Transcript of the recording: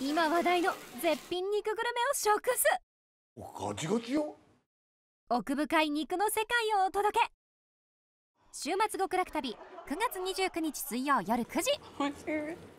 今話題の絶品肉グルメを食す。ガチガチよ。奥深い肉の世界をお届け。週末極楽旅9月29日水曜夜9時。